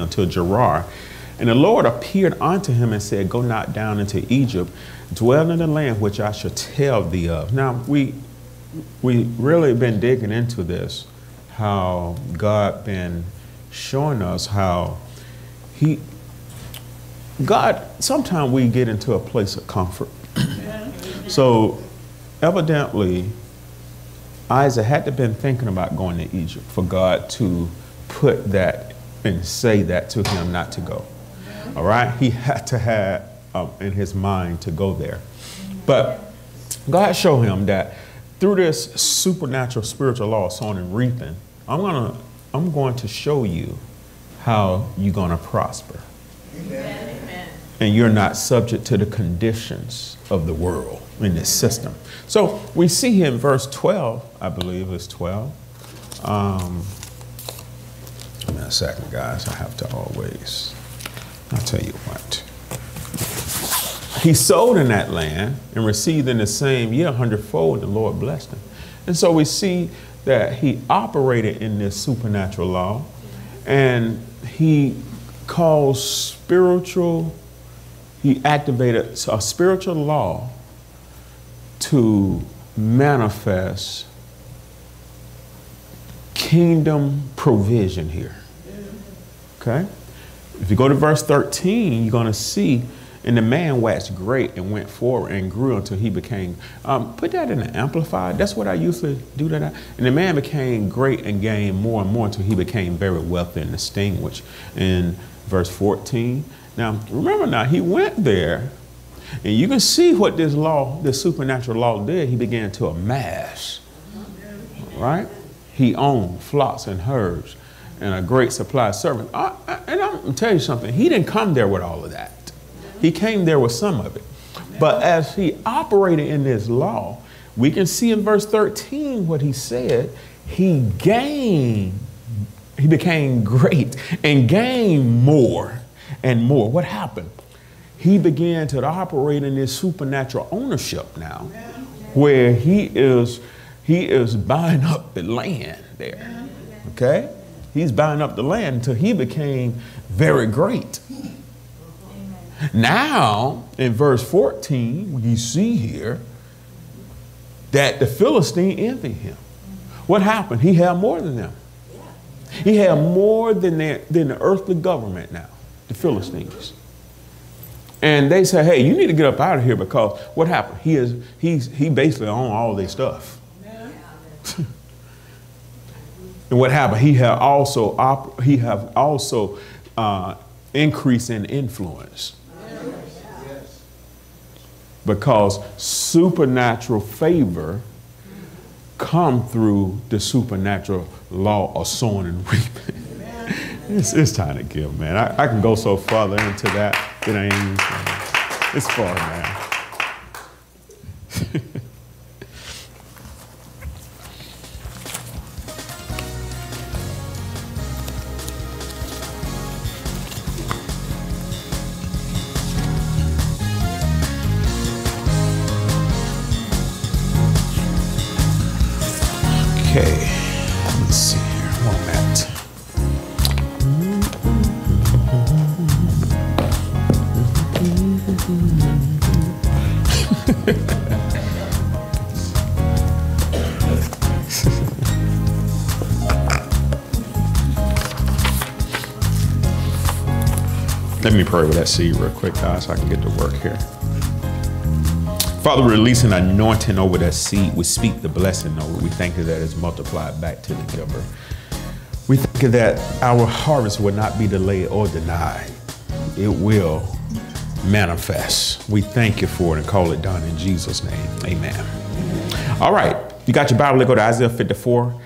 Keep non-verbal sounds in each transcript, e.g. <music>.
unto Gerar. And the Lord appeared unto him and said, Go not down into Egypt, dwell in the land which I shall tell thee of. Now, we, we really been digging into this, how God been showing us how he, God, sometimes we get into a place of comfort. <clears throat> so evidently, Isaac had to been thinking about going to Egypt for God to put that and say that to him not to go. All right? He had to have um, in his mind to go there. But God showed him that through this supernatural spiritual law sowing and reaping, I'm gonna I'm going to show you how you're gonna prosper. Amen. And you're not subject to the conditions of the world in this system. So we see here in verse 12, I believe it's 12. Um, Me a second, guys. I have to always. I'll tell you what. He sold in that land and received in the same year a hundredfold, the Lord blessed him. And so we see that he operated in this supernatural law and he caused spiritual, he activated a spiritual law to manifest kingdom provision here. Okay? If you go to verse 13, you're going to see, and the man waxed great and went forward and grew until he became, um, put that in the amplified. That's what I used to do that. And the man became great and gained more and more until he became very wealthy and distinguished. In verse 14, now remember now, he went there and you can see what this law, this supernatural law did. He began to amass, right? He owned flocks and herds and a great supply of servants. I, I, and I'm tell you something, he didn't come there with all of that. He came there with some of it. But as he operated in this law, we can see in verse 13 what he said. He gained, he became great and gained more and more. What happened? He began to operate in this supernatural ownership now, where he is he is buying up the land there. Okay? He's buying up the land until he became very great. Now, in verse 14, you see here that the Philistine envied him. What happened? He had more than them. He had more than, their, than the earthly government now, the Philistines. And they said, hey, you need to get up out of here because what happened? He, is, he's, he basically owned all their stuff. <laughs> and what happened? He had also op- he have also uh, increased in influence. Because supernatural favor come through the supernatural law of sowing and <laughs> reaping. it's, it's time to give, man. I, I, can go so further into that. It ain't. It's far, man. <laughs> me pray with that seed real quick, guys, so I can get to work here. Father, release an anointing over that seed. We speak the blessing over it. We thank you that it's multiplied back to the giver. We thank you that our harvest will not be delayed or denied. It will manifest. We thank you for it and call it done in Jesus' name. Amen. All right. You got your Bible. Go to Isaiah 54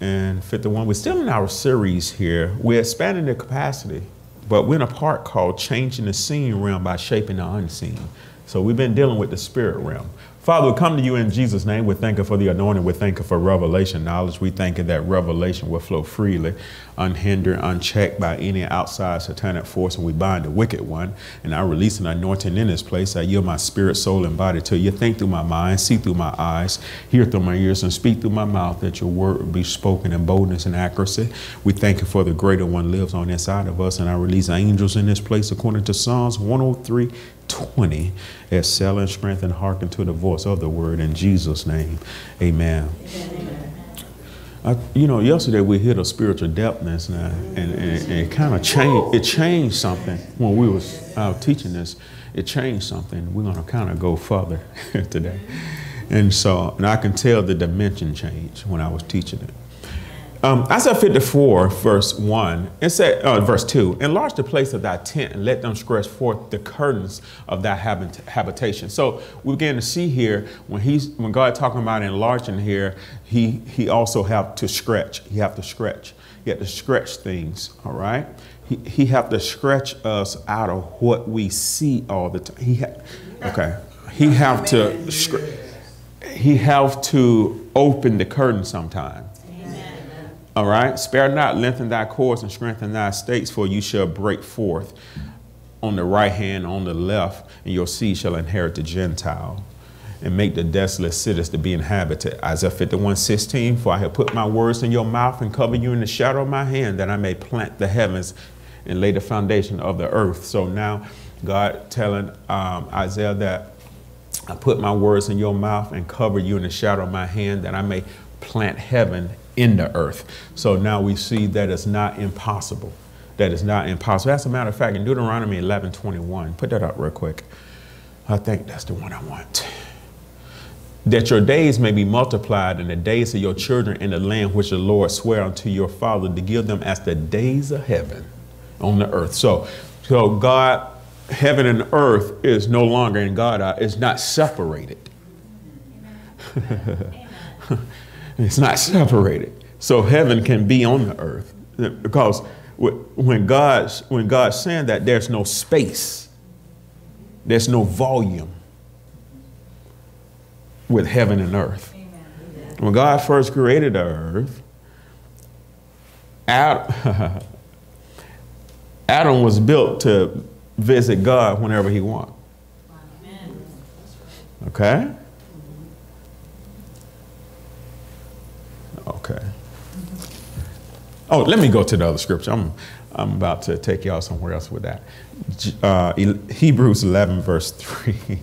and 51. We're still in our series here. We're expanding the capacity but we're in a part called Changing the Seen Realm by Shaping the Unseen. So we've been dealing with the spirit realm. Father, we come to you in Jesus' name. We thank you for the anointing. We thank you for revelation knowledge. We thank you that revelation will flow freely unhindered, unchecked by any outside satanic force, and we bind the wicked one. And I release an anointing in this place. I yield my spirit, soul, and body to you. Think through my mind, see through my eyes, hear through my ears, and speak through my mouth that your word will be spoken in boldness and accuracy. We thank you for the greater one lives on inside of us, and I release angels in this place according to Psalms 103 20. Excel in strength and hearken to the voice of the word in Jesus' name. Amen. Amen. I, you know, yesterday we hit a spiritual depthness and, and, and it kind of changed. It changed something when we was out teaching this. It changed something. We're gonna kind of go further <laughs> today, and so and I can tell the dimension change when I was teaching it. Um, Isaiah 54, verse 1, it said, uh, verse 2, enlarge the place of thy tent and let them stretch forth the curtains of thy habit habitation. So we begin to see here when he's when God talking about enlarging here, he he also have to stretch. He have to stretch. He have to stretch things, all right? He, he have to stretch us out of what we see all the time. He ha- okay. He have to he have to open the curtain sometime. All right? Spare not, lengthen thy cords, and strengthen thy stakes, for you shall break forth on the right hand, on the left, and your seed shall inherit the Gentile and make the desolate cities to be inhabited. Isaiah 51 16, for I have put my words in your mouth and cover you in the shadow of my hand, that I may plant the heavens and lay the foundation of the earth. So now, God telling um, Isaiah that I put my words in your mouth and cover you in the shadow of my hand, that I may plant heaven in the earth. So now we see that it's not impossible. That is not impossible. As a matter of fact, in Deuteronomy 11 21, put that up real quick. I think that's the one I want. That your days may be multiplied and the days of your children in the land which the Lord sware unto your father to give them as the days of heaven on the earth. So, so God, heaven and earth is no longer in God, uh, it's not separated. <laughs> It's not <laughs> separated. So heaven can be on the earth because when God's when God's saying that there's no space, there's no volume with heaven and earth. Amen. When God first created the earth, Adam, <laughs> Adam was built to visit God whenever he wanted. Okay? Okay. Oh, let me go to the other scripture. I'm, I'm about to take y'all somewhere else with that. Uh, Hebrews 11, verse 3. <laughs>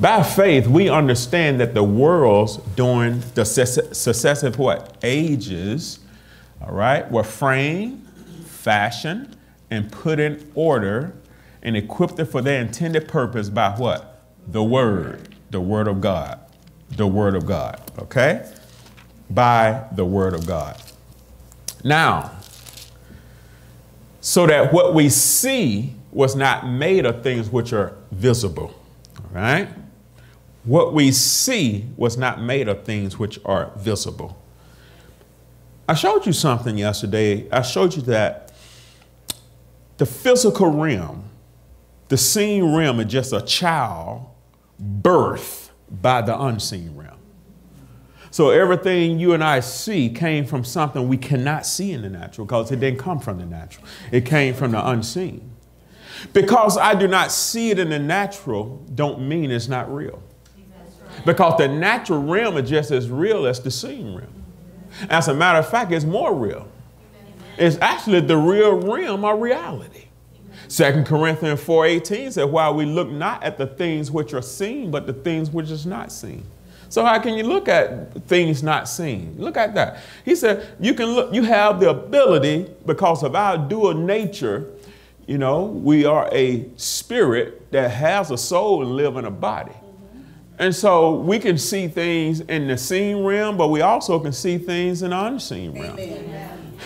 By faith, we understand that the worlds during the successive what? Ages, all right, were framed, fashioned, and put in order and equipped for their intended purpose by what? The Word, the Word of God the Word of God, okay? By the Word of God. Now, so that what we see was not made of things which are visible, right? What we see was not made of things which are visible. I showed you something yesterday. I showed you that the physical realm, the seen realm is just a child birth by the unseen realm. So everything you and I see came from something we cannot see in the natural because it didn't come from the natural. It came from the unseen. Because I do not see it in the natural don't mean it's not real. Because the natural realm is just as real as the seen realm. As a matter of fact, it's more real. It's actually the real realm of reality. Second Corinthians 4.18 said, while we look not at the things which are seen, but the things which is not seen. So how can you look at things not seen? Look at that. He said, you can look, you have the ability because of our dual nature, you know, we are a spirit that has a soul and live in a body. And so we can see things in the seen realm, but we also can see things in the unseen realm.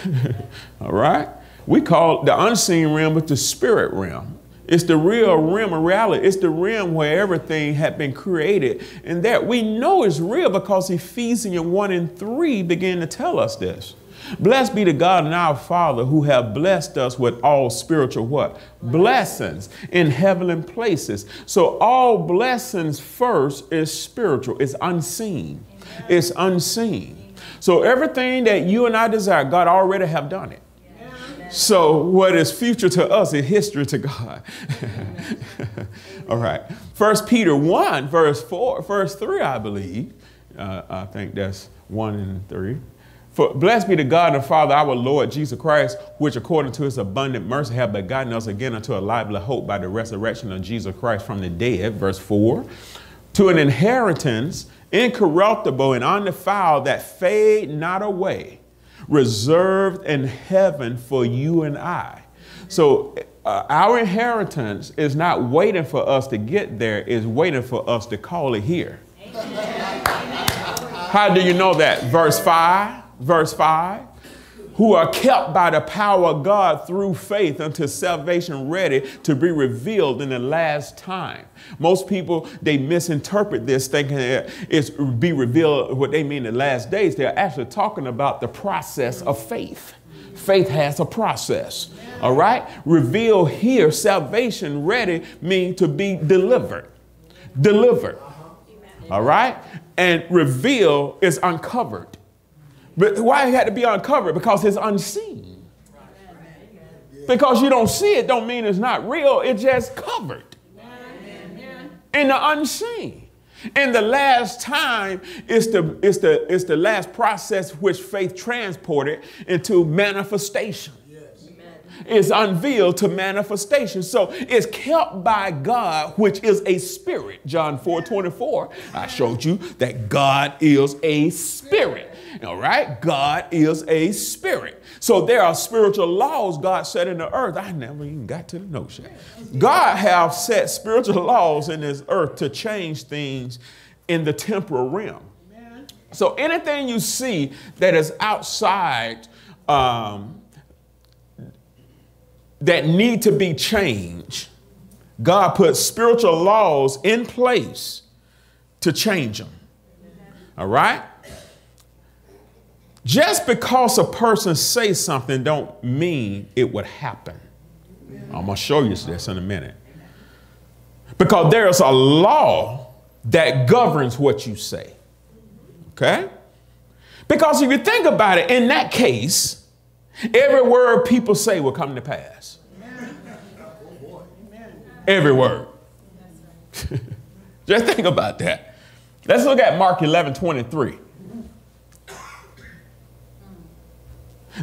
<laughs> All right? We call the unseen realm with the spirit realm. It's the real realm of reality. It's the realm where everything had been created. And that we know is real because Ephesians 1 and 3 begin to tell us this. Blessed be the God and our Father who have blessed us with all spiritual what? Blessings in heavenly places. So all blessings first is spiritual. It's unseen. It's unseen. So everything that you and I desire, God already have done it. So what is future to us is history to God. <laughs> All right. First Peter 1, verse 4, verse 3, I believe. Uh, I think that's 1 and 3. For blessed be the God and Father, our Lord Jesus Christ, which according to his abundant mercy have begotten us again unto a lively hope by the resurrection of Jesus Christ from the dead, verse 4, to an inheritance incorruptible and undefiled that fade not away reserved in heaven for you and I. So uh, our inheritance is not waiting for us to get there, is waiting for us to call it here. How do you know that? Verse 5, verse 5 who are kept by the power of God through faith until salvation ready to be revealed in the last time. Most people, they misinterpret this thinking it's be revealed what they mean the last days. They're actually talking about the process of faith. Faith has a process, all right? Reveal here, salvation ready mean to be delivered. Delivered, all right? And reveal is uncovered. But why it had to be uncovered? Because it's unseen. Because you don't see it don't mean it's not real. It's just covered in the unseen. In the last time, it's the, it's, the, it's the last process which faith transported into manifestation is unveiled to manifestation. So it's kept by God, which is a spirit. John 4 24, I showed you that God is a spirit. All right? God is a spirit. So there are spiritual laws God set in the earth. I never even got to the notion. God have set spiritual laws in this earth to change things in the temporal realm. So anything you see that is outside um, that need to be changed, God put spiritual laws in place to change them. All right? Just because a person says something don't mean it would happen. I'm going to show you this in a minute. Because there's a law that governs what you say. Okay? Because if you think about it, in that case, Every word people say will come to pass. Every word. <laughs> Just think about that. Let's look at Mark 11 23.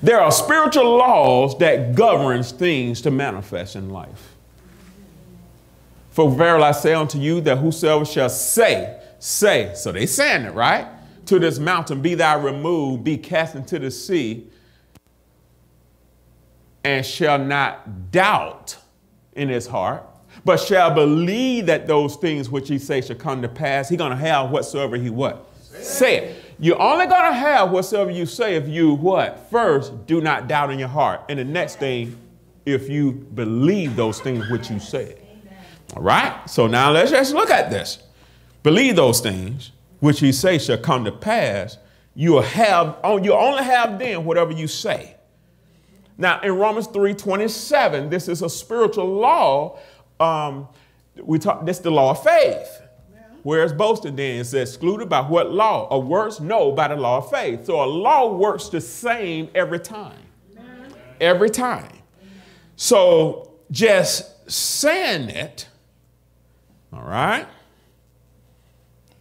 There are spiritual laws that governs things to manifest in life. For verily I say unto you that whosoever shall say, say, so they saying it, right? To this mountain, be thou removed, be cast into the sea, and shall not doubt in his heart, but shall believe that those things which he say shall come to pass. He gonna have whatsoever he what? Say it. You're only gonna have whatsoever you say if you what? First, do not doubt in your heart. And the next thing, if you believe those things which you said. All right? So now let's just look at this. Believe those things which he say shall come to pass. You'll have, you only have then whatever you say. Now, in Romans 3 27, this is a spiritual law. Um, we talk, this is the law of faith. Whereas boasting then is excluded by what law? A works? No, by the law of faith. So a law works the same every time. Every time. So just saying it, all right,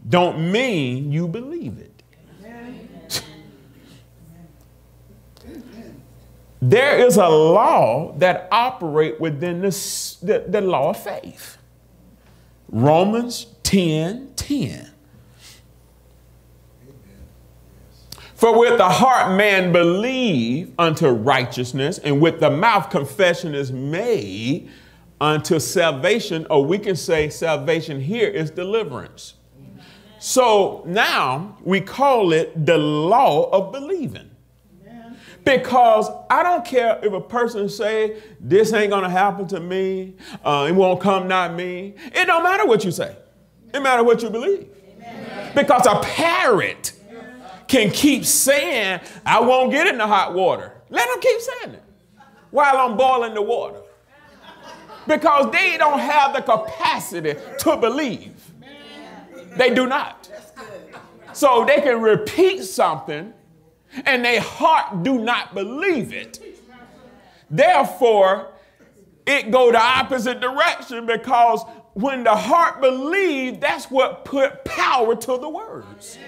don't mean you believe it. There is a law that operate within the, the, the law of faith. Romans 10 10. For with the heart man believe unto righteousness, and with the mouth confession is made unto salvation, or we can say salvation here is deliverance. So now we call it the law of believing. Because I don't care if a person say, this ain't gonna happen to me, uh, it won't come, not me. It don't matter what you say. It matter what you believe. Amen. Because a parrot can keep saying, I won't get in the hot water. Let them keep saying it while I'm boiling the water. Because they don't have the capacity to believe. They do not. So they can repeat something and their heart do not believe it. Therefore, it go the opposite direction because when the heart believed, that's what put power to the words.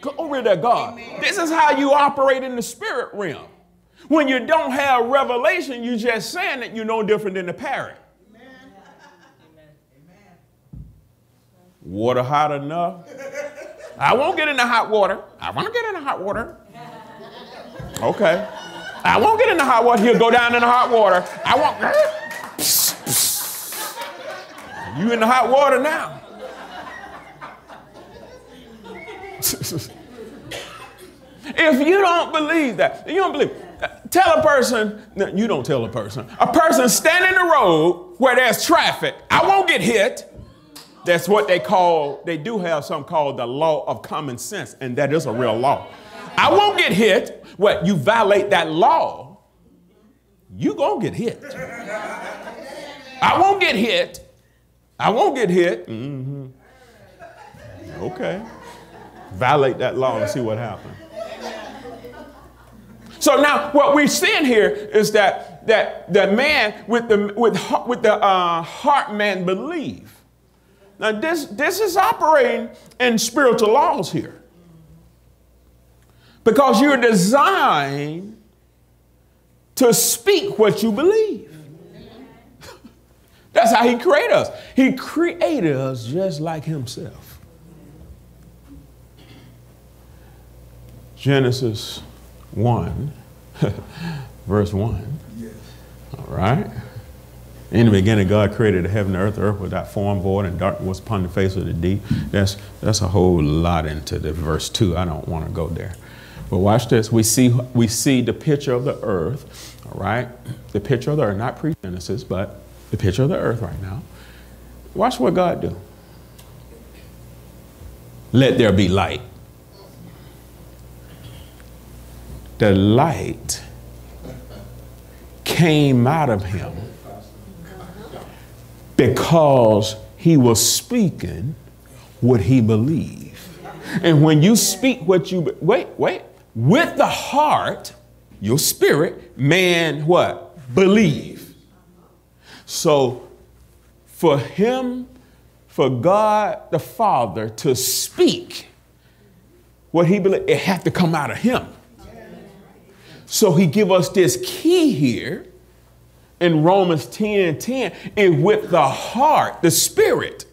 Glory to God. This is how you operate in the spirit realm. When you don't have revelation, you're just saying that you're no different than the parrot. Water hot enough? I won't get in the hot water. I want to get in the hot water. Okay. I won't get in the hot water. He'll go down in the hot water. I won't. <laughs> You in the hot water now. if you don't believe that, you don't believe. Tell a person, no, you don't tell a person. A person standing in the road where there's traffic. I won't get hit. That's what they call, they do have something called the law of common sense, and that is a real law. I won't get hit. What? You violate that law, you gonna get hit. I won't get hit. I won't get hit. Mm-hmm. Okay. Violate that law and see what happens. So now what we're seeing here is that that the man with the with with the uh, heart man believe. Now this this is operating in spiritual laws here. Because you're designed to speak what you believe. That's how he created us. He created us just like himself. Genesis 1, <laughs> verse 1. Yes. All right. In the beginning, God created the heaven and earth, the earth without form, void, and darkness was upon the face of the deep. That's, that's a whole lot into the verse 2. I don't want to go there. But watch this. We see, we see the picture of the earth, all right? The picture of the earth, not pre-Genesis, but the picture of the earth right now. Watch what God do. Let there be light. The light came out of him because he was speaking what he believed. And when you speak what you, wait, wait, with the heart, your spirit, man, what? Believe. So for him, for God the Father to speak what he believed, it had to come out of him. So he give us this key here in Romans 10 10 and with the heart, the spirit,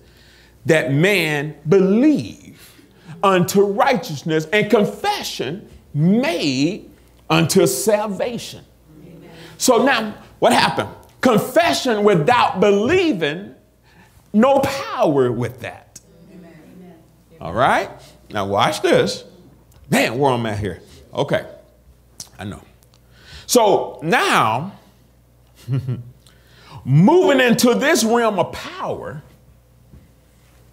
that man believe unto righteousness and confession made unto salvation. Amen. So now, what happened? Confession without believing, no power with that. Amen. All right? Now, watch this. Man, where am I here? Okay, I know. So now, <laughs> moving into this realm of power,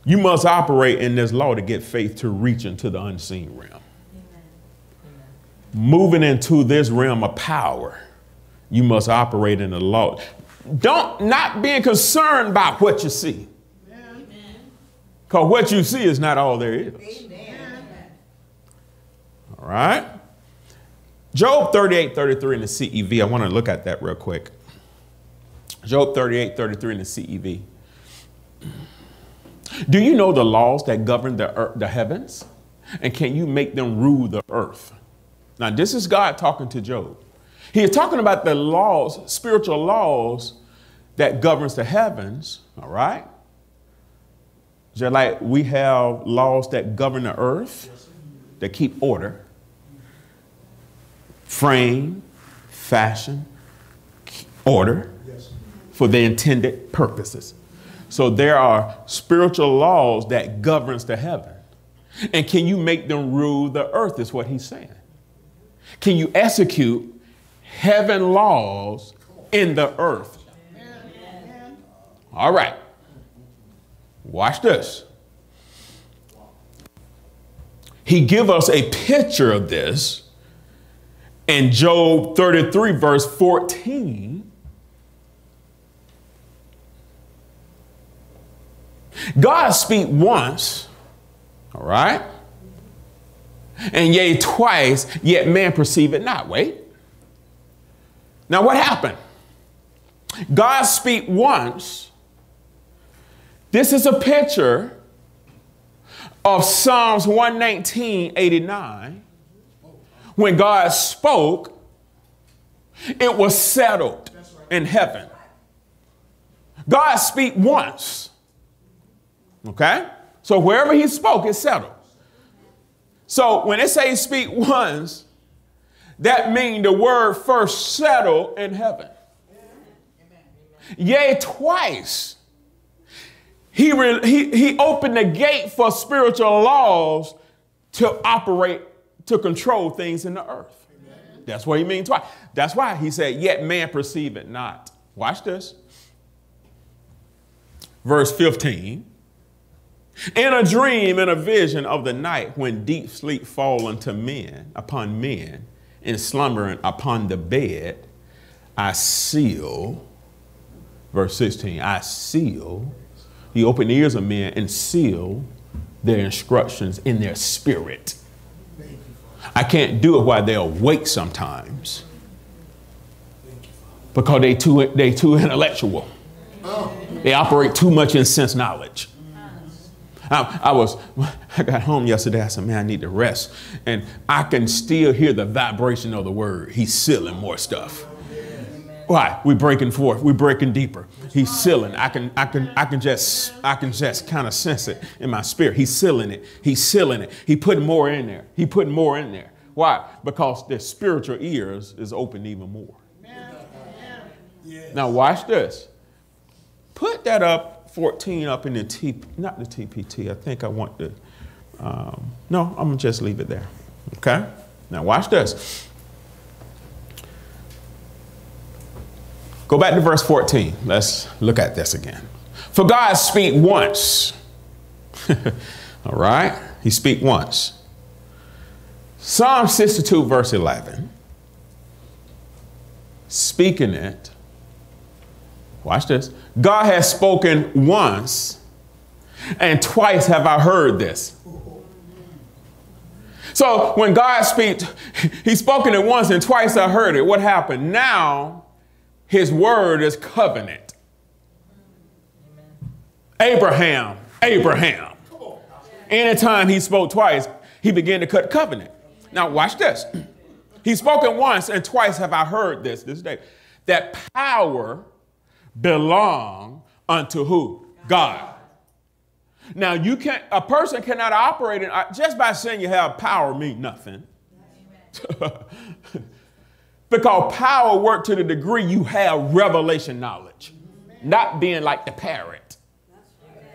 you must operate in this law to get faith to reach into the unseen realm moving into this realm of power, you must operate in the law. Don't not being concerned about what you see. Because what you see is not all there is. Amen. All right. Job 38, 33 in the CEV. I want to look at that real quick. Job 38, 33 in the CEV. Do you know the laws that govern the, earth, the heavens? And can you make them rule the earth? Now, this is God talking to Job. He is talking about the laws, spiritual laws that governs the heavens, all right? Just like we have laws that govern the earth, that keep order, frame, fashion, order for the intended purposes. So there are spiritual laws that governs the heaven. And can you make them rule the earth is what he's saying. Can you execute heaven laws in the earth? All right. Watch this. He give us a picture of this in Job 33 verse 14. God speak once, all right? and yea, twice, yet man perceive it not. Wait. Now, what happened? God speak once. This is a picture of Psalms 119, 89. When God spoke, it was settled in heaven. God speak once. Okay? So wherever he spoke, it settled. So when it says speak once, that means the word first settled in heaven. Yea, twice. He, re- he, he opened the gate for spiritual laws to operate, to control things in the earth. Amen. That's what he means twice. That's why he said, Yet man perceive it not. Watch this. Verse 15. In a dream, in a vision of the night, when deep sleep fall unto men, upon men, and slumbering upon the bed, I seal, verse 16, I seal, he opened the ears of men and seal their instructions in their spirit. I can't do it while they're awake sometimes because they too, they too intellectual. Oh. They operate too much in sense knowledge. I, I, was, I got home yesterday. I said, man, I need to rest. And I can still hear the vibration of the word. He's sealing more stuff. Why? We're breaking forth. We're breaking deeper. He's sealing. I can, I can, I can just, I can just kind of sense it in my spirit. He's sealing it. He's sealing it. He putting more in there. He putting more in there. Why? Because their spiritual ears is open even more. Now watch this. Put that up 14 up in the T, not the TPT. I think I want to, um, no, I'm gonna just leave it there. Okay? Now watch this. Go back to verse 14. Let's look at this again. For God speak once. <laughs> All right? He speak once. Psalm 62, verse 11. Speaking it Watch this. God has spoken once, and twice have I heard this. So when God speaks, He's spoken it once and twice I heard it. What happened? Now His word is covenant. Abraham, Abraham. Anytime he spoke twice, he began to cut covenant. Now watch this. He's spoken once and twice have I heard this this day. That power belong unto who? God. Now you can't. A person cannot operate in uh, just by saying you have power mean nothing. <laughs> because power work to the degree you have revelation knowledge, not being like the parrot,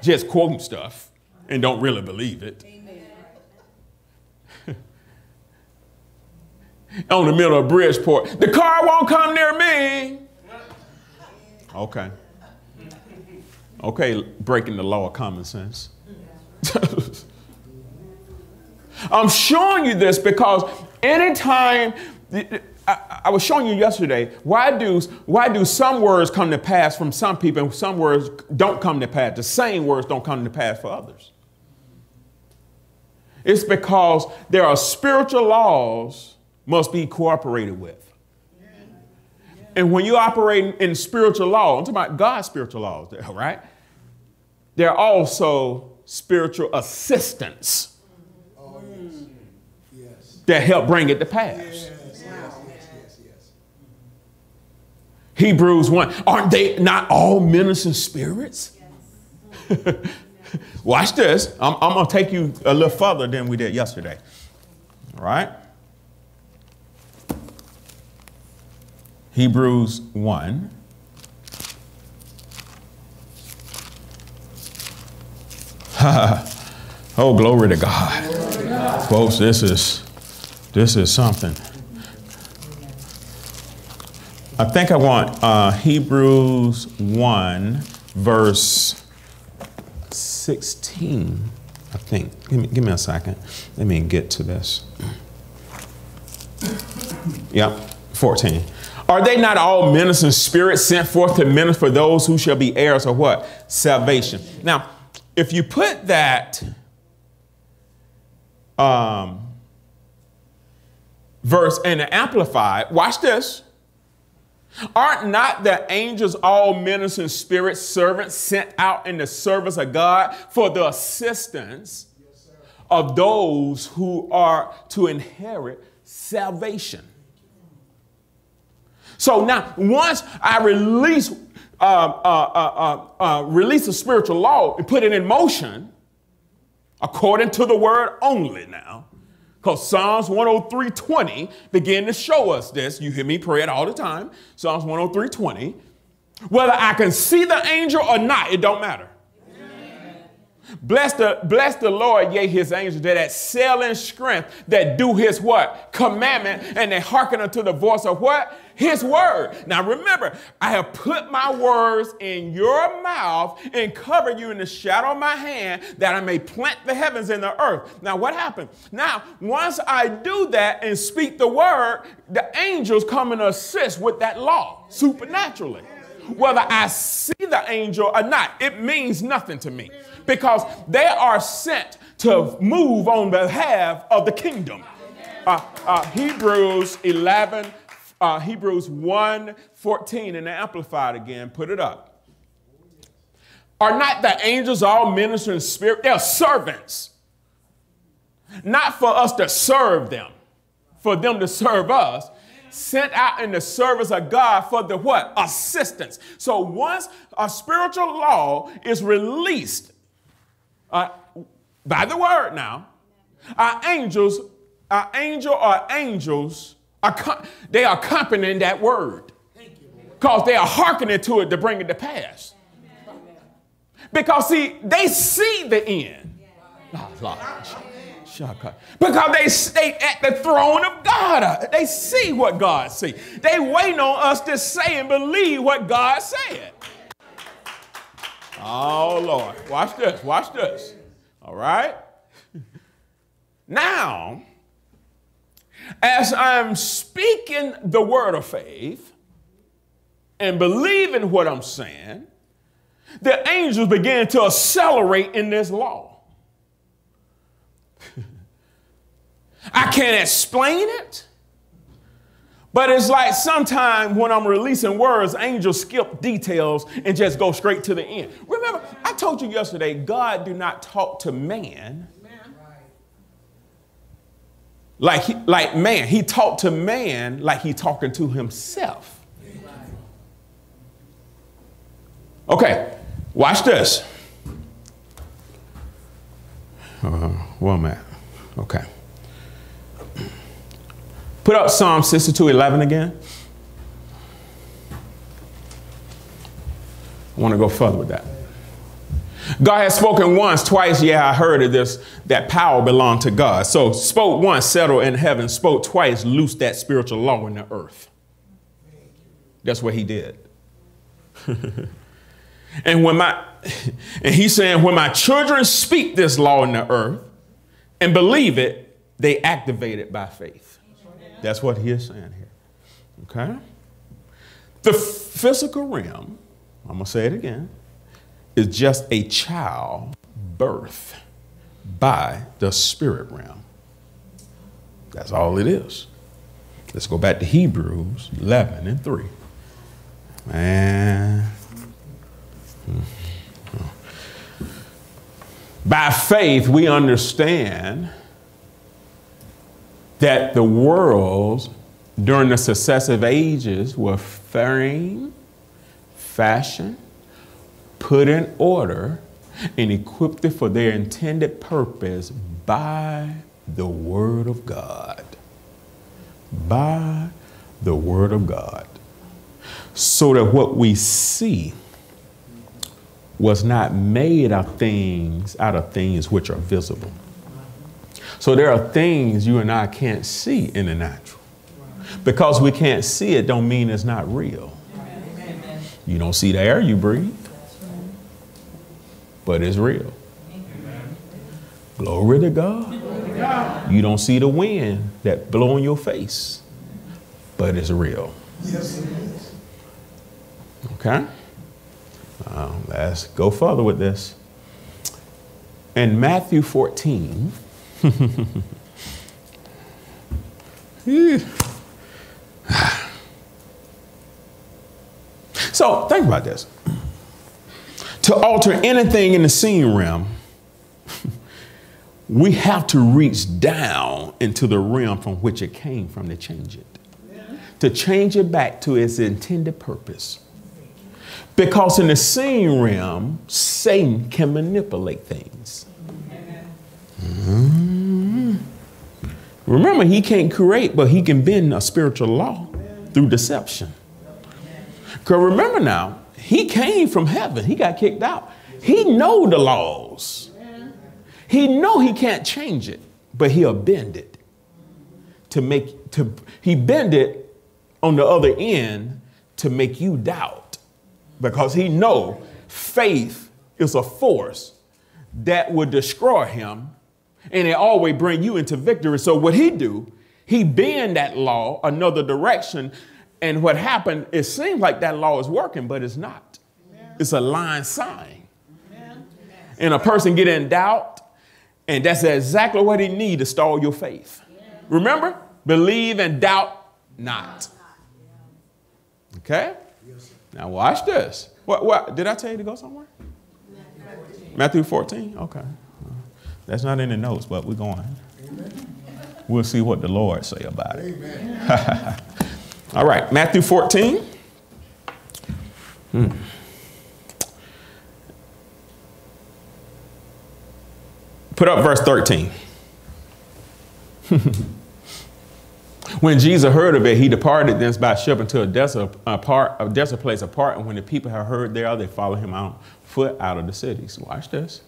just quoting stuff and don't really believe it. <laughs> On the middle of Bridgeport, the car won't come near me. Okay. Okay, breaking the law of common sense. <laughs> I'm showing you this because anytime I, I, was showing you yesterday, why do, why do some words come to pass from some people and some words don't come to pass? The same words don't come to pass for others. It's because there are spiritual laws must be cooperated with. And when you operate in spiritual law, I'm talking about God's spiritual laws, <laughs> right? There are also spiritual assistants oh, yes. Yes. that help bring it to pass. Yes, Hebrews 1. Aren't they not all ministering spirits? <laughs> Watch this. I'm, I'm going to take you a little further than we did yesterday. All right? Hebrews 1. <laughs> oh, glory to God. Folks, this is this is something. I think I want uh, Hebrews 1, verse 16. I think. Give me, give me a second. Let me get to this. Yep, 14. Are they not all ministering spirits sent forth to minister for those who shall be heirs of what? Salvation. Now, if you put that um, verse in the Amplified, watch this. Aren't not the angels all ministering spirits, servants sent out in the service of God for the assistance of those who are to inherit salvation? So now, once I release, uh, uh, uh, uh, release a spiritual law and put it in motion, according to the word only now, because Psalms 103.20 begin to show us this. You hear me pray it all the time. Psalms 103.20. Whether I can see the angel or not, it don't matter. Bless the, bless the Lord, yea, his angels that excel in strength, that do his what? Commandment, and they hearken unto the voice of what? His word. Now remember, I have put my words in your mouth and covered you in the shadow of my hand that I may plant the heavens and the earth. Now, what happened? Now, once I do that and speak the word, the angels come and assist with that law supernaturally. Whether I see the angel or not, it means nothing to me because they are sent to move on behalf of the kingdom. Uh, uh, Hebrews 11, uh, Hebrews 1 14 in the Amplified again, put it up. Are not the angels all ministering spirit? They're servants. Not for us to serve them, for them to serve us, sent out in the service of God for the what? Assistance. So once a spiritual law is released uh, by the word now, our angels, our angel or angels, they are accompanying that word. Because they are hearkening to it to bring it to pass. Because see, they see the end. Because they stay at the throne of God. They see what God see. They wait on us to say and believe what God said. Oh, Lord. Watch this. Watch this. All right? <laughs> Now, as I'm speaking the word of faith and believing what I'm saying, the angels begin to accelerate in this law. <laughs> I can't explain it. But it's like sometimes when I'm releasing words, angels skip details and just go straight to the end. Remember, I told you yesterday, God do not talk to man like, like man. He talked to man like he talking to himself. Okay, watch this. Uh, well, man. Okay. Put up Psalm 62 11 again. I want to go further with that. God has spoken once, twice, yeah, I heard of this, that power belonged to God. So spoke once, settled in heaven, spoke twice, loosed that spiritual law in the earth. That's what he did. <laughs> and when my and he's saying, when my children speak this law in the earth and believe it, they activate it by faith. That's what he is saying here. Okay? The physical realm, I'm to say it again, is just a child birth by the spirit realm. That's all it is. Let's go back to Hebrews 11 and 3. Man. By faith, we understand that the worlds during the successive ages were framed, fashioned, put in order, and equipped it for their intended purpose by the Word of God. By the Word of God. So that what we see was not made of things out of things which are visible. So there are things you and I can't see in the natural. Because we can't see it don't mean it's not real. You don't see the air you breathe, but it's real. Glory to God. You don't see the wind that blow in your face, but it's real. Okay? Uh, let's go further with this. In Matthew 14, <laughs> so think about this. To alter anything in the seen realm, <laughs> we have to reach down into the realm from which it came from to change it. To change it back to its intended purpose. Because in the seen realm, Satan can manipulate things. Mm-hmm. Remember, he can't create, but he can bend a spiritual law through deception. Because remember now, he came from heaven. He got kicked out. He know the laws. He know he can't change it, but he'll bend it to make to he bend it on the other end to make you doubt because he know faith is a force that would destroy him and it always bring you into victory. So what he do, he bend that law another direction. And what happened, it seems like that law is working, but it's not. It's a lying sign. And a person get in doubt, and that's exactly what he need to stall your faith. Remember, believe and doubt not. Okay? Now watch this. What, what did I tell you to go somewhere? Matthew 14. Okay. That's not in the notes, but we're going. Amen. We'll see what the Lord say about it. <laughs> All right, Matthew 14. Hmm. Put up verse 13. <laughs> when Jesus heard of it, he departed thence by ship into a desert, a, part, a desert place apart. And when the people had heard there, they followed him on foot out of the cities. Watch this.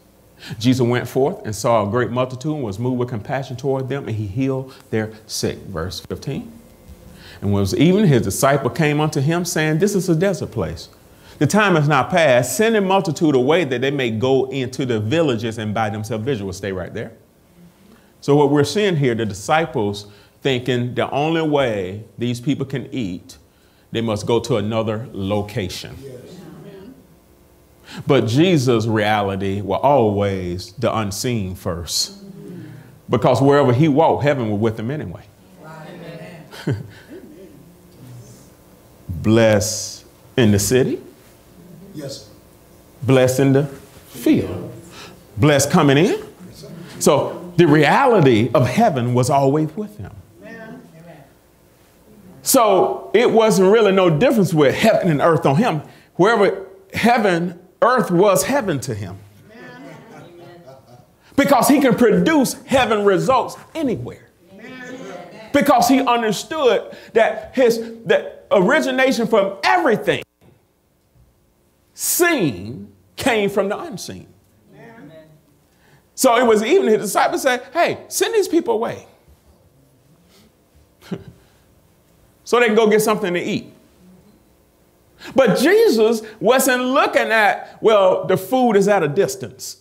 Jesus went forth and saw a great multitude and was moved with compassion toward them, and he healed their sick. Verse 15. And when it was evening, his disciple came unto him, saying, This is a desert place. The time has not passed. Send a multitude away that they may go into the villages and buy themselves visual. Stay right there. So, what we're seeing here, the disciples thinking the only way these people can eat, they must go to another location. Yes. But Jesus' reality was always the unseen first. Because wherever he walked, heaven was with him anyway. <laughs> Bless in the city. Yes. Bless in the field. Bless coming in. So the reality of heaven was always with him. So it wasn't really no difference with heaven and earth on him. Wherever heaven earth was heaven to him. Because he can produce heaven results anywhere. Because he understood that his that origination from everything seen came from the unseen. So it was even his disciples said, hey, send these people away. <laughs> so they can go get something to eat. But Jesus wasn't looking at, well, the food is at a distance.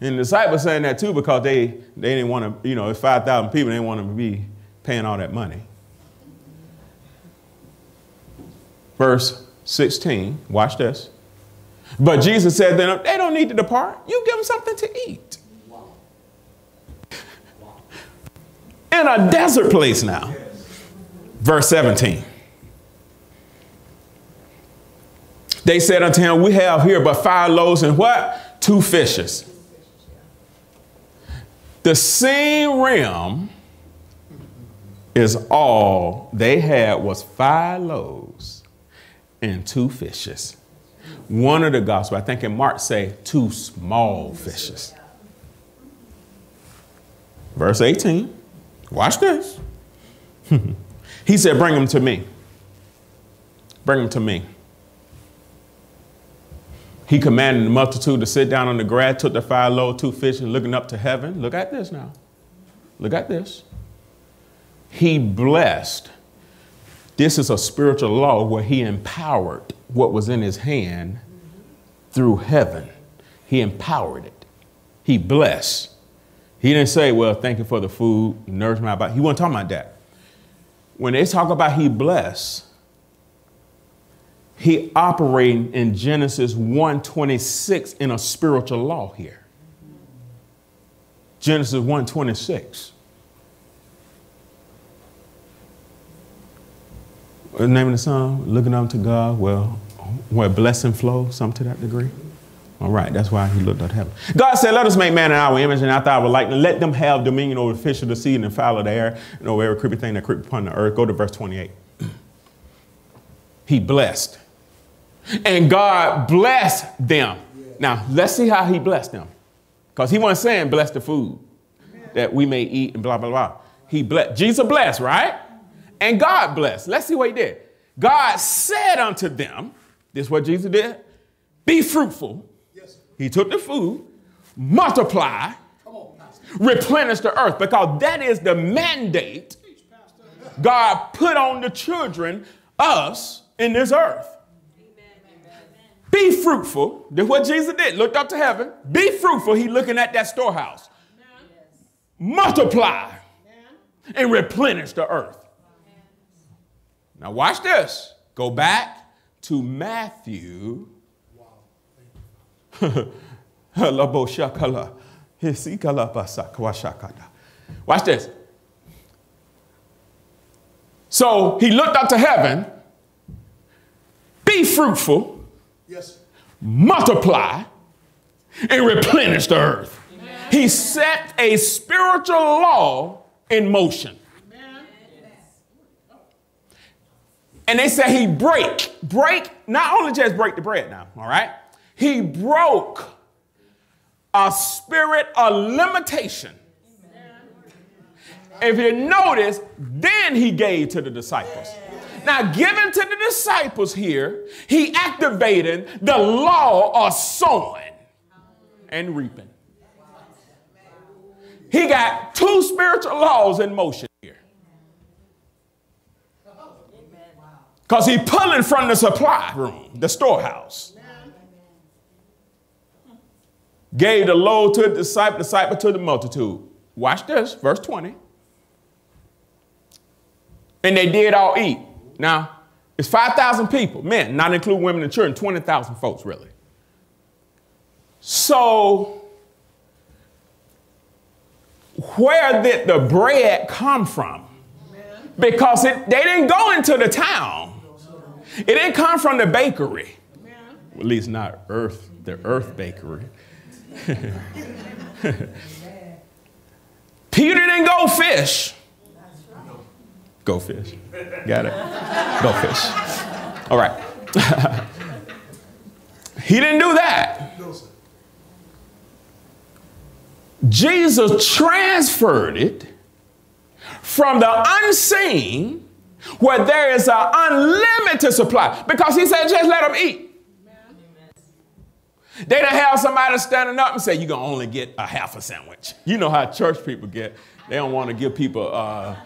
And the disciples saying that too because they, they didn't want to, you know, it's 5,000 people, they didn't want to be paying all that money. Verse 16, watch this. But Jesus said, they don't need to depart. You give them something to eat. In a desert place now. Verse 17. They said unto him, We have here but five loaves and what? Two fishes. The same realm is all they had was five loaves and two fishes. One of the gospel, I think in Mark say two small fishes. Verse 18. Watch this. <laughs> he said, Bring them to me. Bring them to me. He commanded the multitude to sit down on the grass, took the five loaves, two fish, and looking up to heaven. Look at this now. Look at this. He blessed. This is a spiritual law where he empowered what was in his hand through heaven. He empowered it. He blessed. He didn't say, well, thank you for the food, nourish my body. He wasn't talking about that. When they talk about he blessed, he operating in Genesis 1:26 in a spiritual law here. Genesis 1:26. The name of the son, looking up to God, well, where blessing flows, some to that degree. All right, that's why he looked at heaven. God said, Let us make man in our image and after our likeness. Let them have dominion over the fish of the sea and the fowl of the air and over every creepy thing that creep upon the earth. Go to verse 28. <clears throat> he blessed. And God blessed them. Now, let's see how he blessed them. Because he wasn't saying bless the food that we may eat and blah, blah, blah. He blessed. Jesus blessed, right? And God blessed. Let's see what he did. God said unto them, this is what Jesus did, be fruitful. Yes. He took the food, multiply, on, replenish the earth, because that is the mandate God put on the children, us, in this earth. Be fruitful. That's what Jesus did. Looked up to heaven. Be fruitful. He looking at that storehouse. Multiply and replenish the earth. Now watch this. Go back to Matthew. <laughs> Watch this. So he looked up to heaven. Be fruitful. Yes. Multiply and replenish the earth. Amen. He set a spiritual law in motion. And they said he break, break, not only just break the bread now, all right? He broke a spirit of limitation. If you notice, then he gave to the disciples. Now, given to the disciples here, he activated the law of sowing and reaping. He got two spiritual laws in motion. Here. Because he pulling from the supply room, the storehouse. Gave the load to the disciple, disciple to the multitude. Watch this, verse 20. And they did all eat. Now, it's 5,000 people, men, not include women and children, 20,000 folks, really. So, where did the bread come from? Because it, they didn't go into the town. It didn't come from the bakery. At least not Earth, the Earth Bakery. <laughs> Peter didn't go fish. Go fish. Got it? Go fish. All right. <laughs> he didn't do that. Jesus transferred it from the unseen where there is an unlimited supply because he said, just let them eat. They don't have somebody standing up and say, you're going to only get a half a sandwich. You know how church people get. They don't want to give people uh,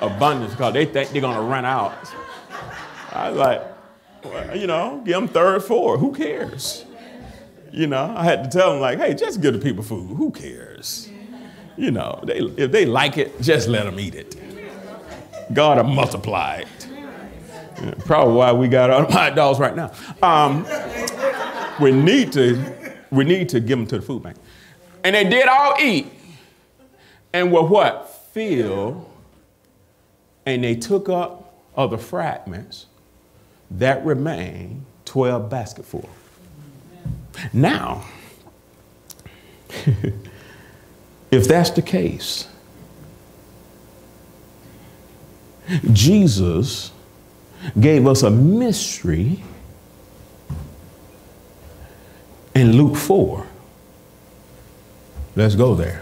abundance because they think they're going to run out. I was like, well, you know, give them third, fourth. Who cares? You know, I had to tell them, like, hey, just give the people food. Who cares? You know, they, if they like it, just let them eat it. God will multiply it. Yeah, probably why we got our hot dogs right now. Um, we need to we need to give them to the food bank. And they did all eat and were what? Filled. And they took up of the fragments that remained 12 basketful. Now, <laughs> if that's the case, Jesus gave us a mystery in Luke 4. Let's go there.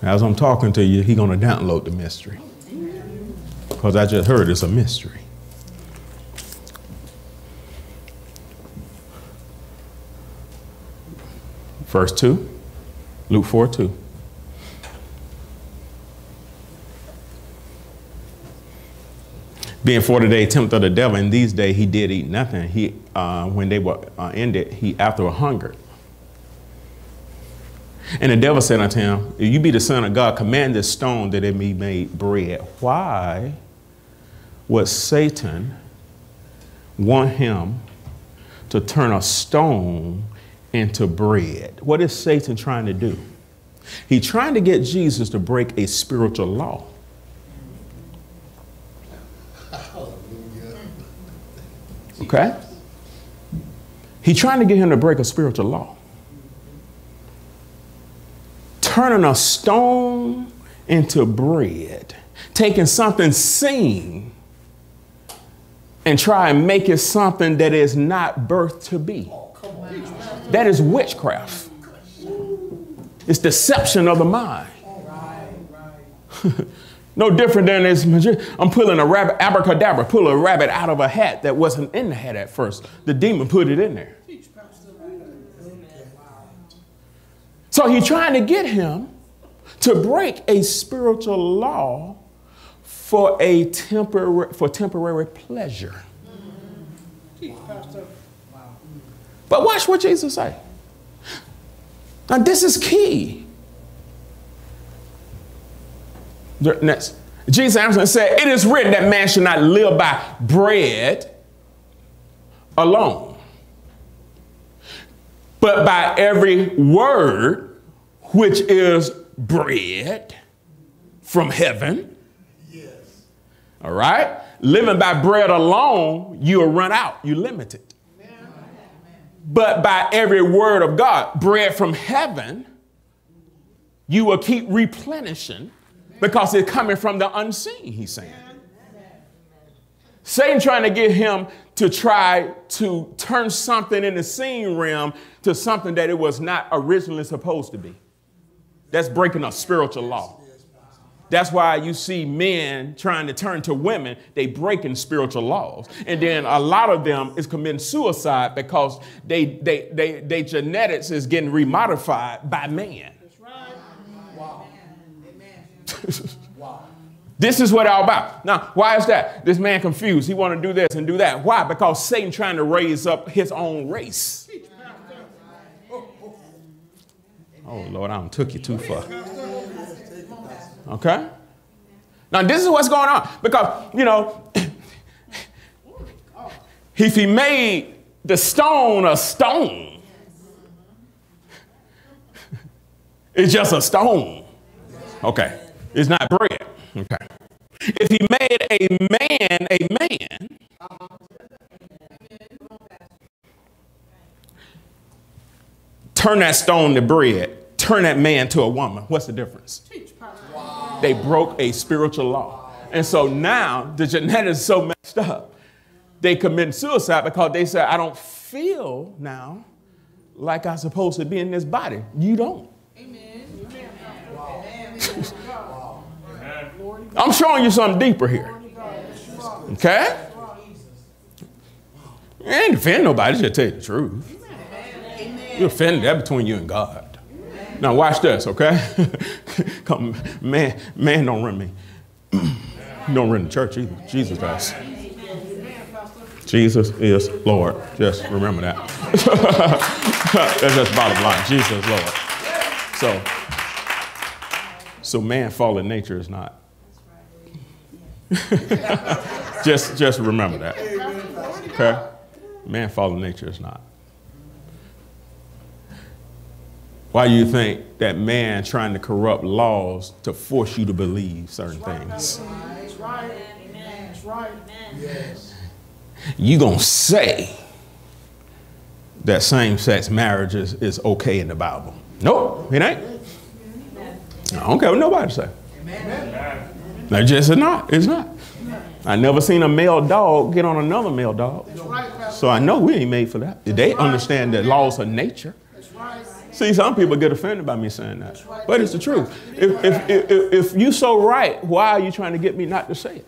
As I'm talking to you, he's going to download the mystery. Because I just heard it's a mystery. Verse 2, Luke 4 2. being 40 day tempted of the devil, in these days he did eat nothing. He, uh, when they were uh, ended, he after a hunger. And the devil said unto him, If you be the Son of God, command this stone that it be made bread. Why would Satan want him to turn a stone into bread? What is Satan trying to do? He's trying to get Jesus to break a spiritual law. Okay? He trying to get him to break a spiritual law. Turning a stone into bread. Taking something seen and try and make it something that is not birth to be. That is witchcraft. It's deception of the mind. <laughs> no different than this. I'm pulling a rabbit, abracadabra, pull a rabbit out of a hat that wasn't in the hat at first. The demon put it in there. So he's trying to get him to break a spiritual law for a temporary for temporary pleasure. But watch what Jesus say. Now this is key. Next. Jesus answered and said, It is written that man should not live by bread alone, but by every word which is bread from heaven. All right? Living by bread alone, you'll run out. You limit it. But by every word of God, bread from heaven, you will keep replenishing because it's coming from the unseen, he's saying. Satan trying to get him to try to turn something in the seen realm to something that it was not originally supposed to be. That's breaking a spiritual law. That's why you see men trying to turn to women, they breaking spiritual laws. And then a lot of them is committing suicide because they, they, they, they genetics is getting remodified by man. That's right. Wow. wow. <laughs> This is what all about. Now, why is that? This man confused. He want to do this and do that. Why? Because Satan trying to raise up his own race. <laughs> Oh Lord, I don't took you too far. Okay? Now, this is what's going on because, you know, <coughs> if he made the stone a stone, <laughs> it's just a stone. Okay. It's not bread. Okay. If he made a man a man, turn that stone to bread, turn that man to a woman. What's the difference? They broke a spiritual law. And so now the genetics is so messed up. They commit suicide because they say, I don't feel now like I'm supposed to be in this body. You don't. Amen. I'm showing you something deeper here. Okay? You ain't offend nobody, just tell you the truth. You offended that between you and God. Now watch this, okay? <laughs> Come, man, man don't run me. <clears throat> don't run the church either. Jesus does. Jesus is Lord. Just remember that. <laughs> That's just bottom line. Jesus is Lord. So, so man fallen nature is not. <laughs> just, just remember that. Okay? Man fallen nature is not. Why do you think that man trying to corrupt laws to force you to believe certain things? That's right. That's right. Yes. You gonna say that same-sex marriage is, is okay in the Bible? Nope, it ain't. I don't care what nobody say. That just is not. It's not. I never seen a male dog get on another male dog. So I know we ain't made for that. They understand the laws of nature. See, some people get offended by me saying that, but it's the truth. If, if, if, if you so right, why are you trying to get me not to say it?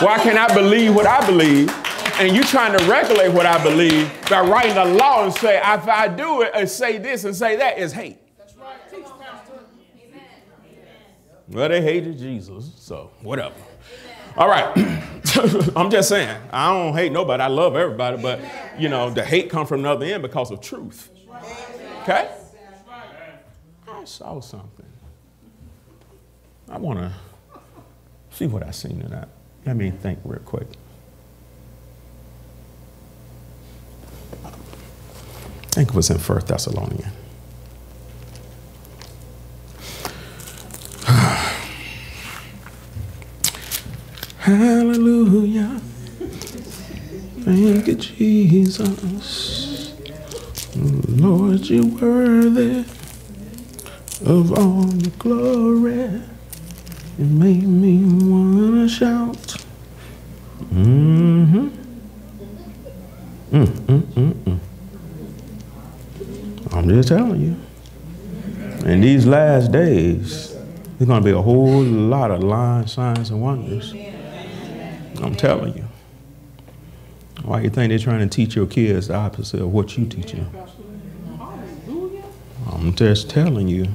Why can't I believe what I believe? And you trying to regulate what I believe by writing a law and say, if I do it and say this and say that is hate. That's right. Amen. Well, they hated Jesus, so whatever. All right. <coughs> I'm just saying, I don't hate nobody. I love everybody, but you know, the hate come from another end because of truth. Okay? I saw something. I want to see what I seen that. Let me think real quick. I think it was in First Thessalonian. <sighs> Hallelujah. Thank you, Jesus. Lord, you're worthy of all the glory. It made me wanna shout. Mm-hmm. Mm, mm, mm, mm. I'm just telling you. In these last days, there's gonna be a whole lot of lying signs, and wonders. I'm telling you. Why you think they're trying to teach your kids the opposite of what you teach them? I'm just telling you.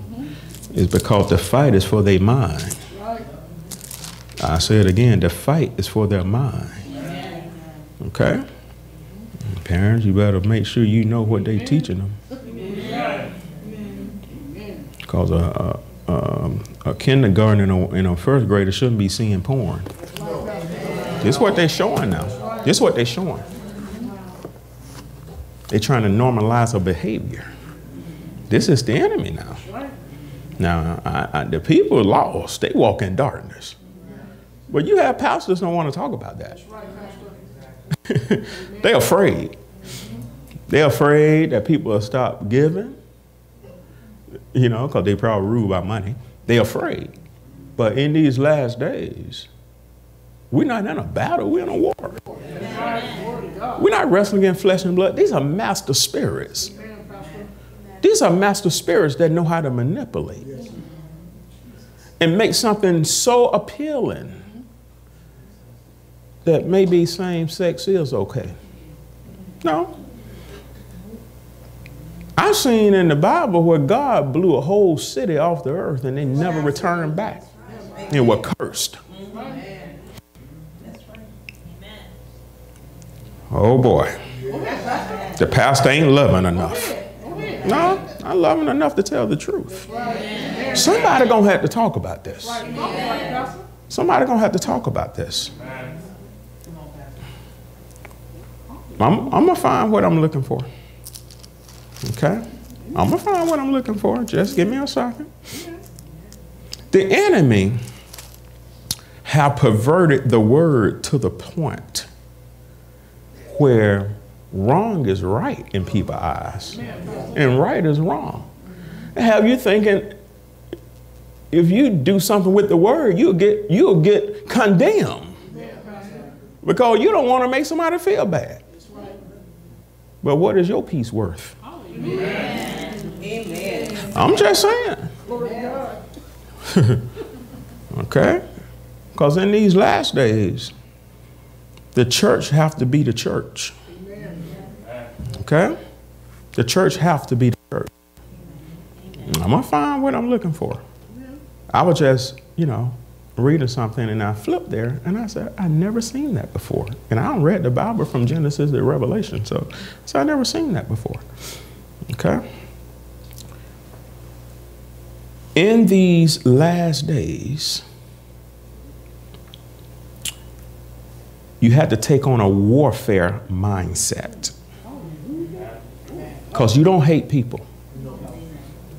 It's because the fight is for their mind. I say it again, the fight is for their mind. Okay? Parents, you better make sure you know what they're teaching them. Because a, a, um, a, a kindergarten and a, and a first grader shouldn't be seeing porn. This is what they're showing now. This is what they're showing. They're trying to normalize a behavior. This is the enemy now. Now, I, I, the people lost. They walk in darkness. But you have pastors don't want to talk about that. <laughs> They're afraid. They're afraid that people will stop giving, you know, because they probably rule by money. They're afraid. But in these last days, we're not in a battle, we're in a war. We're not wrestling in flesh and blood. These are master spirits. These are master spirits that know how to manipulate and make something so appealing that maybe same sex is okay. No. I've seen in the Bible where God blew a whole city off the earth and they never returned back and were cursed. Oh boy. The pastor ain't loving enough. No, I'm loving enough to tell the truth. Somebody gonna have to talk about this. Somebody gonna have to talk about this. I'm, I'm gonna find what I'm looking for. Okay? I'm gonna find what I'm looking for. Just give me a second. The enemy have perverted the word to the point where wrong is right in people's eyes and right is wrong. Have you thinking if you do something with the word, you'll get you'll get condemned because you don't want to make somebody feel bad. But what is your peace worth? Amen. I'm just saying. <laughs> okay? Because in these last days, the church have to be the church. Okay? The church have to be the church. I'm going to find what I'm looking for. I was just, you know, reading something and I flipped there and I said, I never seen that before. And I read the Bible from Genesis to Revelation. So, so I never seen that before. Okay? In these last days, you had to take on a warfare mindset. Because you don't hate people.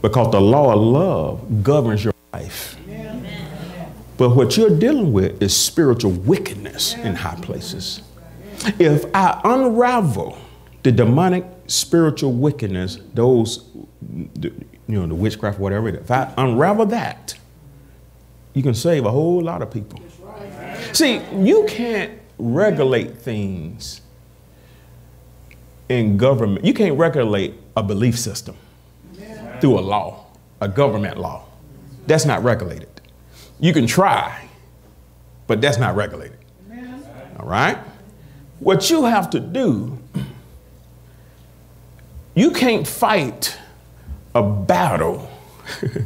Because the law of love governs your life. But what you're dealing with is spiritual wickedness in high places. If I unravel the demonic spiritual wickedness, those, you know, the witchcraft, whatever, if I unravel that, you can save a whole lot of people. See, you can't regulate things in government. You can't regulate a belief system through a law, a government law. That's not regulated. You can try, but that's not regulated. All right? What you have to do, you can't fight a battle.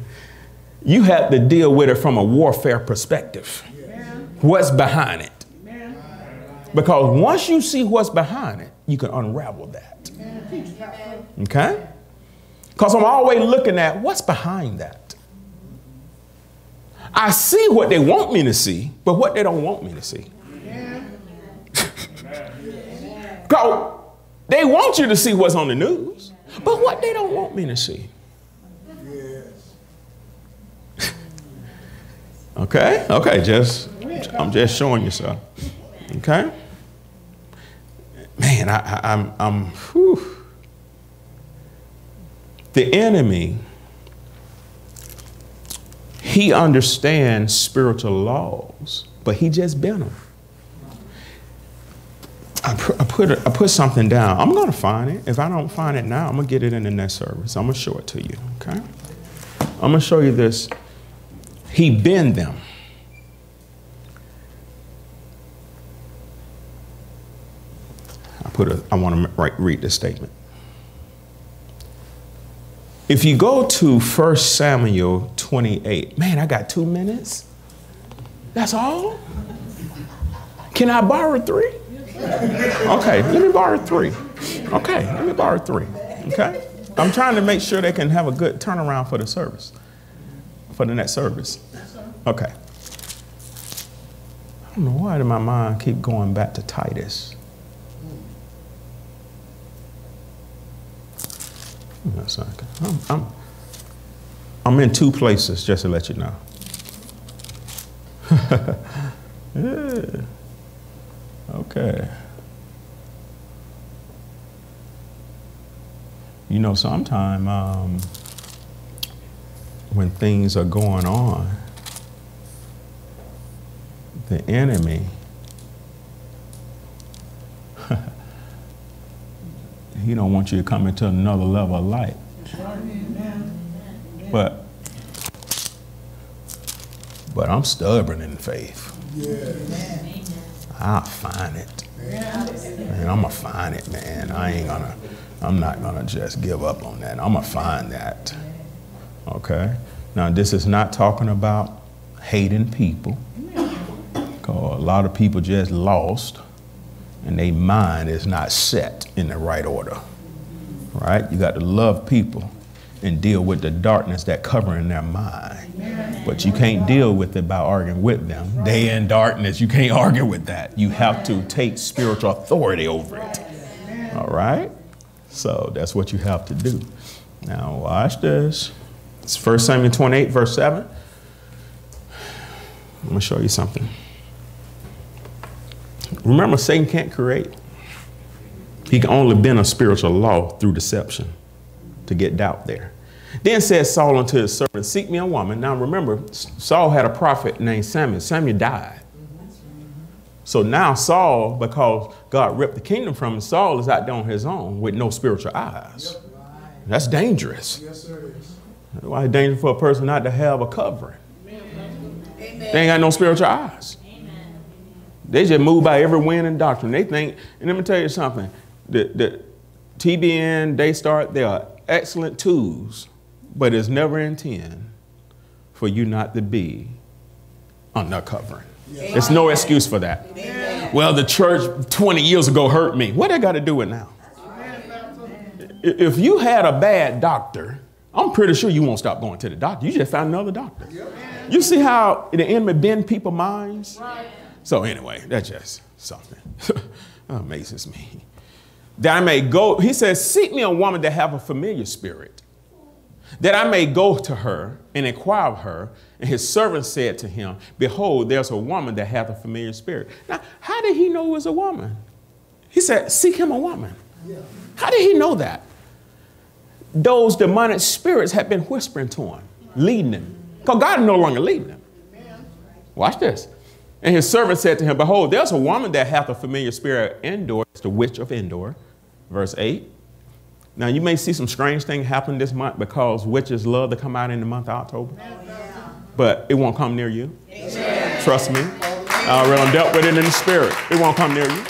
<laughs> you have to deal with it from a warfare perspective. What's behind it? Because once you see what's behind it, you can unravel that. Okay? Because I'm always looking at what's behind that. I see what they want me to see, but what they don't want me to see. <laughs> Because they want you to see what's on the news, but what they don't want me to see. <laughs> okay? Okay, just I'm just showing you so. Okay? Man, I, I, I'm, I'm the enemy. He understands spiritual laws, but he just bent them. I put, I put, a, I put something down. I'm going to find it. If I don't find it now, I'm going to get it in the next service. I'm going to show it to you, okay? I'm going to show you this. He bend them. Put a, I want to write, read this statement. If you go to 1 Samuel 28, man, I got two minutes. That's all? Can I borrow three? Okay, let me borrow three. Okay, let me borrow three. Okay? I'm trying to make sure they can have a good turnaround for the service, for the next service. Okay. I don't know why did my mind keep going back to Titus. I'm, I'm, I'm in two places, just to let you know. <laughs> yeah. Okay. You know, sometime um, when things are going on, the enemy, he don't want you to come into another level of light. But, but I'm stubborn in faith. I'll find it. Man, I'm gonna find it, man. I ain't gonna, I'm not gonna just give up on that. I'm gonna find that. Okay? Now, this is not talking about hating people. Because a lot of people just lost and their mind is not set in the right order. Right? You got to love people and deal with the darkness that covering their mind. But you can't deal with it by arguing with them. They in darkness. You can't <laughs> argue with that. You have to take spiritual authority over it. All right? So that's what you have to do. Now watch this. It's 1 Samuel 28, verse 7. I'm going to show you something. Remember, Satan can't create. He can only bend a spiritual law through deception to get doubt there. Then said Saul unto his servant, Seek me a woman. Now remember, Saul had a prophet named Samuel. Samuel died. So now Saul, because God ripped the kingdom from him, Saul is out there on his own with no spiritual eyes. That's dangerous. Yes, sir. Why it's dangerous for a person not to have a covering. Amen. They ain't got no spiritual eyes. They just move by every wind and doctrine. They think, and let me tell you something, the, the TBN, Daystar, they are excellent tools but it's never intended for you not to be under covering. There's no excuse for that. Amen. Well, the church 20 years ago hurt me. What I got to do with now? Amen. If you had a bad doctor, I'm pretty sure you won't stop going to the doctor. You just found another doctor. You see how the enemy bend people's minds? So anyway, that's just something. <laughs> amazes me. That I may go, he says, seek me a woman that have a familiar spirit that I may go to her and inquire of her. And his servant said to him, Behold, there's a woman that hath a familiar spirit. Now, how did he know it was a woman? He said, Seek him a woman. Yeah. How did he know that? Those demonic spirits had been whispering to him, leading him. Because God is no longer leading him. Watch this. And his servant said to him, Behold, there's a woman that hath a familiar spirit Endor, it's the witch of Endor. Verse 8. Now, you may see some strange things happen this month because witches love to come out in the month of October. But it won't come near you. Amen. Trust me. I already dealt with it in the spirit. It won't come near you.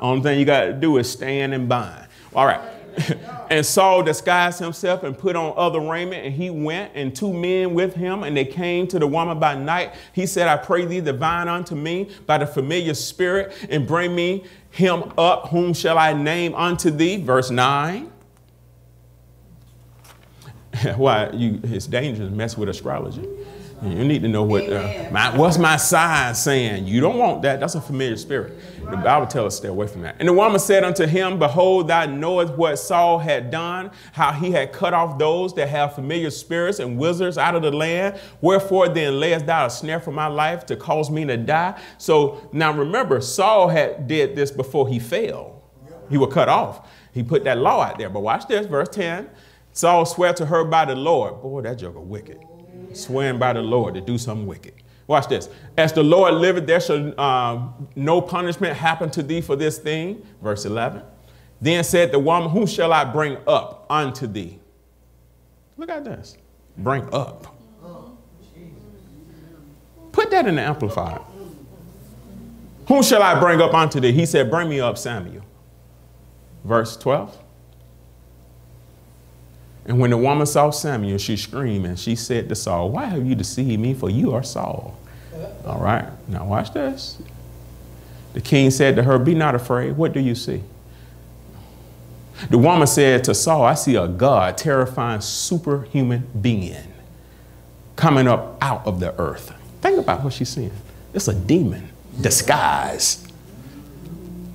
Only thing you got to do is stand and bind. All right. <laughs> and Saul disguised himself and put on other raiment, and he went, and two men with him, and they came to the woman by night. He said, I pray thee, divine unto me by the familiar spirit, and bring me him up, whom shall I name unto thee? Verse 9. <laughs> Why, you, it's dangerous to mess with astrology. You need to know what uh, my, what's my sign saying. You don't want that. That's a familiar spirit. The Bible tells us stay away from that. And the woman said unto him, Behold, thou knowest what Saul had done, how he had cut off those that have familiar spirits and wizards out of the land. Wherefore then layest thou a snare for my life to cause me to die? So now remember, Saul had did this before he fell. He was cut off. He put that law out there. But watch this, verse 10. Saul swear to her by the Lord. Boy, that joker wicked swearing by the Lord to do something wicked. Watch this. As the Lord liveth, there shall uh, no punishment happen to thee for this thing. Verse 11. Then said the woman, Whom shall I bring up unto thee? Look at this. Bring up. Put that in the Amplified. Whom shall I bring up unto thee? He said, Bring me up Samuel. Verse 12. And when the woman saw Samuel, she screamed and she said to Saul, Why have you deceived me? For you are Saul. All right, now watch this. The king said to her, Be not afraid. What do you see? The woman said to Saul, I see a God, terrifying, superhuman being coming up out of the earth. Think about what she's seeing. It's a demon disguised.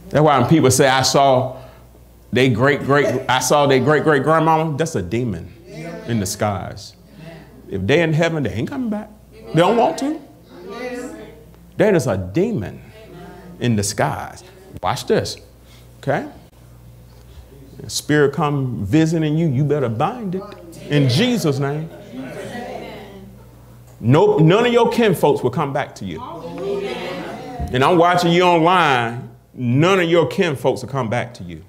That's why when people say, I saw they great great, I saw their great great grandmama. That's a demon in disguise. If they in heaven, they ain't coming back. They don't want to. That is a demon in disguise. Watch this. Okay? spirit come visiting you, you better bind it in Jesus' name. Nope, none of your kin folks will come back to you. And I'm watching you online, none of your kin folks will come back to you.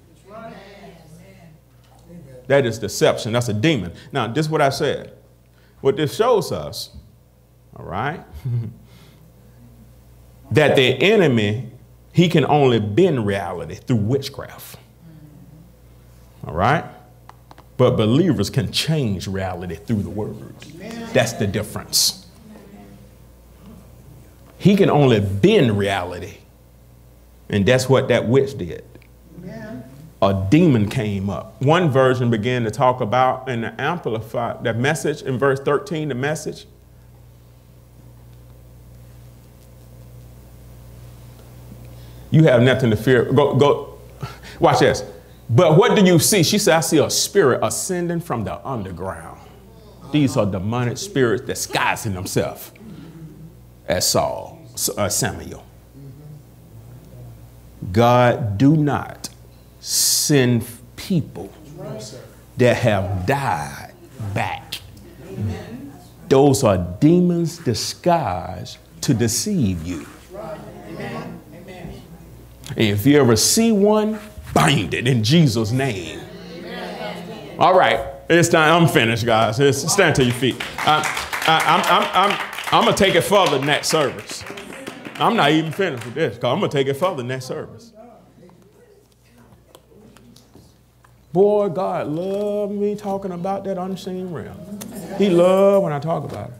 That is deception. That's a demon. Now, this is what I said. What this shows us, all right, <laughs> that the enemy, he can only bend reality through witchcraft. All right? But believers can change reality through the word. That's the difference. He can only bend reality. And that's what that witch did a demon came up. One version began to talk about and to amplify that message in verse 13, the message. You have nothing to fear. Go, go, watch this. But what do you see? She said, I see a spirit ascending from the underground. These are demonic spirits disguising themselves as Saul, uh, Samuel. God, do not send people that have died back. Those are demons disguised to deceive you. And if you ever see one, bind it in Jesus' name. All right, it's time. I'm finished, guys. It's, stand to your feet. I, am I'm, I'm, I'm going to take it further next service. I'm not even finished with this because I'm going to take it further next service. Boy, God loved me talking about that unseen realm. He loved when I talk about it.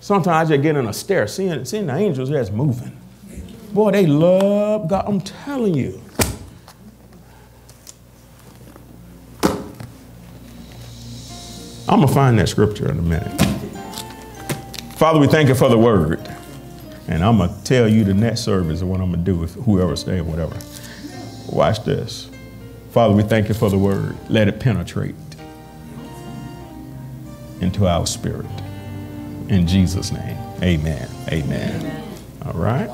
Sometimes I just get in a stare, seeing, seeing the angels just moving. Boy, they love God. I'm telling you. I'm going to find that scripture in a minute. Father, we thank you for the word. And I'm going to tell you the next service of what I'm going to do with whoever stay or whatever. Watch this. Father, we thank you for the word. Let it penetrate into our spirit. In Jesus' name, amen. Amen. amen. All right.